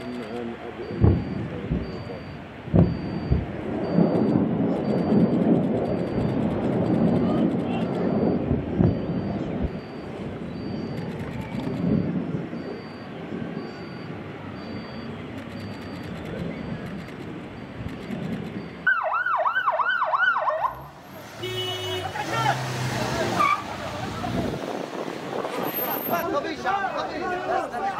عن أبي Kapıyı çarp, kapıyı.